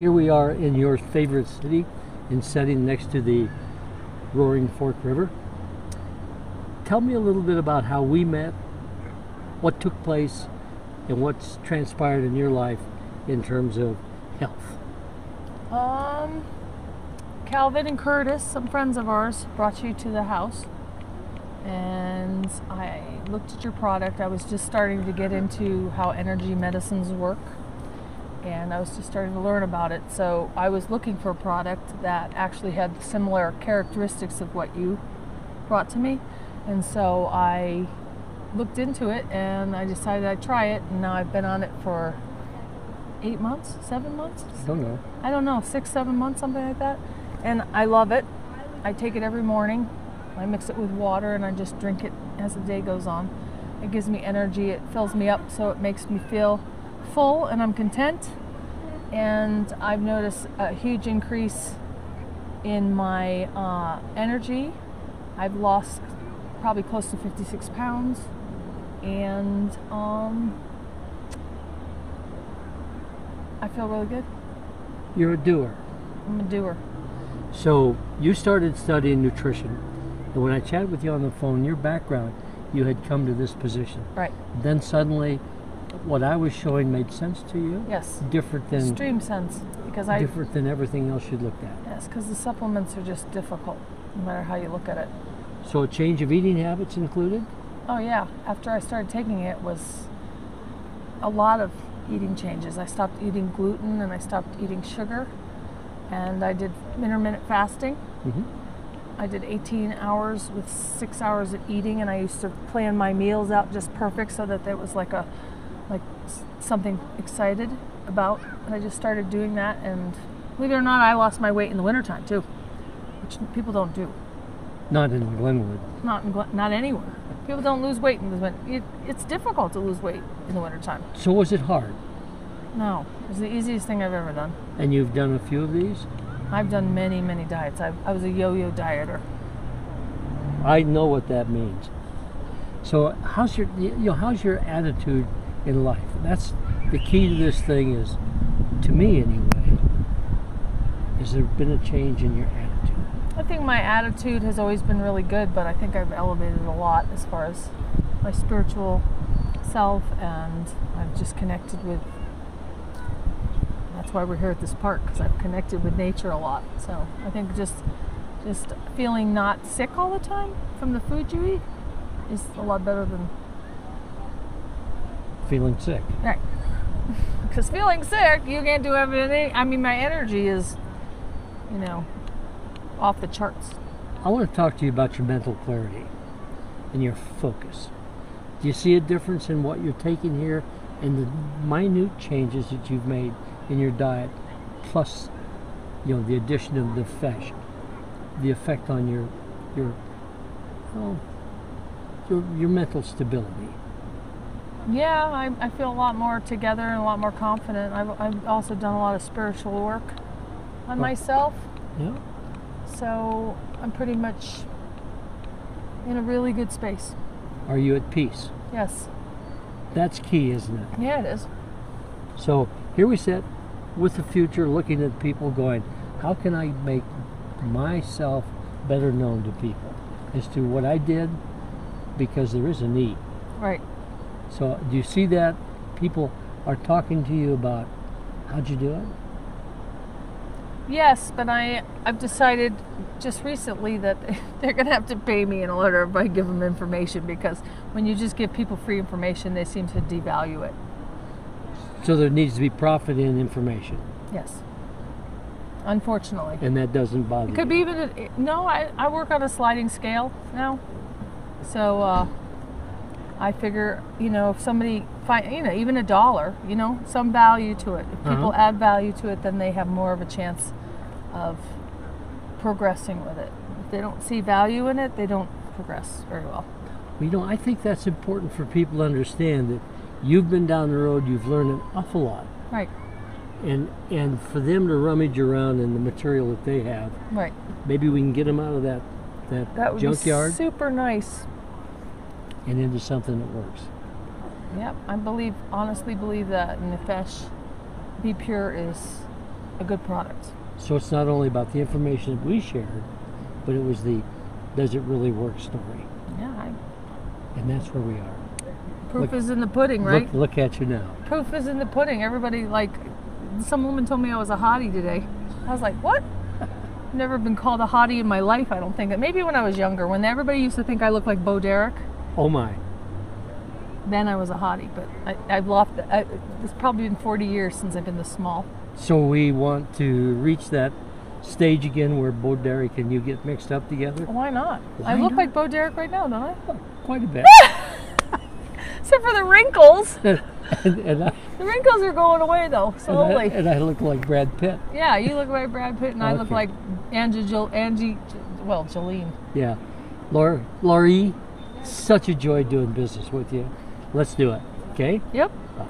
Here we are in your favorite city and setting next to the Roaring Fork River. Tell me a little bit about how we met, what took place, and what's transpired in your life in terms of health. Um, Calvin and Curtis, some friends of ours, brought you to the house, and I looked at your product. I was just starting to get into how energy medicines work, and I was just starting to learn about it. So I was looking for a product that actually had similar characteristics of what you brought to me, and so I looked into it and I decided I'd try it, and now I've been on it for eight months, seven months. I don't know. I don't know, six, seven months, something like that. And I love it. I take it every morning. I mix it with water and I just drink it as the day goes on. It gives me energy, it fills me up, so it makes me feel full and I'm content. And I've noticed a huge increase in my uh, energy. I've lost probably close to 56 pounds. And um, I feel really good. You're a doer. I'm a doer. So you started studying nutrition, and when I chatted with you on the phone, your background, you had come to this position. Right. Then suddenly, what I was showing made sense to you. Yes. Different than Extreme sense. Because I different than everything else you looked at. Yes, because the supplements are just difficult, no matter how you look at it. So a change of eating habits included. Oh yeah, after I started taking it was a lot of eating changes. I stopped eating gluten and I stopped eating sugar, and I did intermittent fasting. hmm I did 18 hours with six hours of eating, and I used to plan my meals out just perfect so that there was like a like something excited about. And I just started doing that, and believe it or not, I lost my weight in the wintertime too, which people don't do. Not in Glenwood. Not in, Glen- not anywhere. People don't lose weight in the winter. It, it's difficult to lose weight in the wintertime. So was it hard? No, it's the easiest thing I've ever done. And you've done a few of these. I've done many, many diets. I, I was a yo-yo dieter. I know what that means. So how's your you know how's your attitude in life? That's the key to this thing is, to me anyway. Has there been a change in your attitude? I think my attitude has always been really good, but I think I've elevated a lot as far as my spiritual self, and I've just connected with. That's why we're here at this park because I've connected with nature a lot. So I think just just feeling not sick all the time from the food you eat is a lot better than Feeling sick? right. Because feeling sick, you can't do everything. I mean, my energy is, you know, off the charts. I want to talk to you about your mental clarity and your focus. Do you see a difference in what you're taking here and the minute changes that you've made in your diet, plus, you know, the addition of the fish, the effect on your your well, your, your mental stability? Yeah, I, I feel a lot more together and a lot more confident. I've, I've also done a lot of spiritual work on Oh. myself, Yeah. so I'm pretty much in a really good space. Are you at peace? Yes. That's key, isn't it? Yeah, it is. So here we sit with the future, looking at people, going, how can I make myself better known to people as to what I did? Because there is a need. Right. So do you see that people are talking to you about how'd you do it? Yes, but I I've decided just recently that they're going to have to pay me in order if I give them information because when you just give people free information, they seem to devalue it. So there needs to be profit in information, Yes. Unfortunately. and that doesn't bother It could be even a, no. I, I work on a sliding scale now, so uh, I figure you know if somebody find you know even a dollar, you know some value to it. If people Uh-huh. add value to it, then they have more of a chance of progressing with it. If they don't see value in it, they don't progress very well. You know, I think that's important for people to understand that you've been down the road, you've learned an awful lot. Right. and and for them to rummage around in the material that they have, Right. maybe we can get them out of that that, That would junkyard be super nice. And into something that works. Yep. I believe honestly believe that Nefesh Be Pure is a good product. So it's not only about the information that we shared, but it was the does it really work story. Yeah, I, And that's where we are. proof Look- is in the pudding, right? Look, look at you now. proof is in the pudding. Everybody like, some woman told me I was a hottie today. I was like, what? Never been called a hottie in my life. I don't think. Maybe when I was younger, when everybody used to think I looked like Bo Derek, Oh my. then I was a hottie. But I, I've lost. I, it's probably been 40 years since I've been this small. So we want to reach that stage again where Bo Derek and you get mixed up together? Why not? Why I look not? like Bo Derek right now, don't I? Oh, quite a bit. Except for the wrinkles. and, and, I, The wrinkles are going away though, and, I, slowly. and I look like Brad Pitt. Yeah, you look like Brad Pitt, and I look like Angie, Jol- Angie, well, Jolene. Yeah. Laura, Laurie, such a joy doing business with you. Let's do it. Okay? Yep. Bye.